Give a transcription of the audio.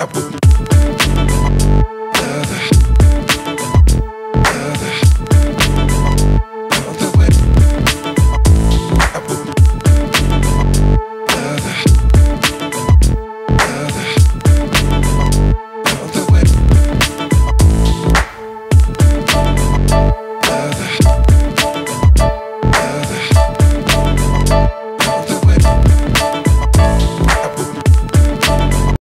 I put